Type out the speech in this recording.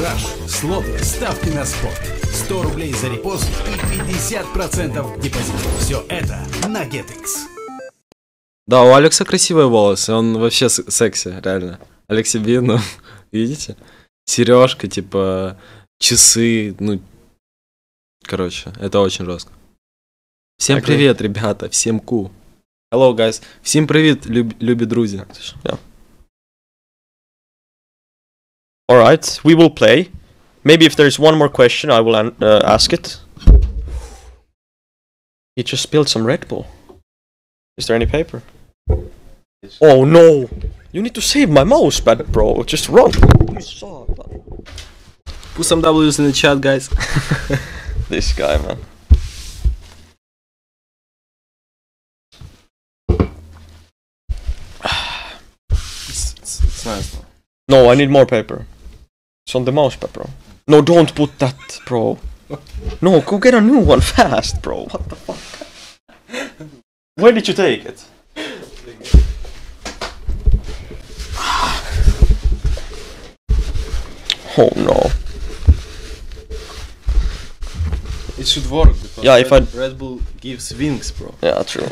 Раш, слоты, ставки на спорт. 100 рублей за репост и 50% депозит. Все это на GetX. Да, у Алекса красивые волосы, он вообще с- секси, реально. Алексей Бин, ну, видите? Сережка, типа, часы, ну, короче, это очень жестко. Всем Agree. привет, ребята, всем ку. Hello, guys. Всім привіт, люб, любі друзі. Yeah. All right, we will play. Maybe if there's one more question, I will an- uh, ask it. He just spilled some Red Bull. Is there any paper? Oh no! You need to save my mousepad, bro. Just run. Put some W's in the chat, guys. this guy, man. It's, it's, it's nice. No, I need more paper. It's on the mousepad, bro. No, don't put that, bro. No, go get a new one fast, bro. What the fuck? Where did you take it? Oh no. It should work because Yeah, if Red, I- Red Bull gives wings, bro. Yeah, true.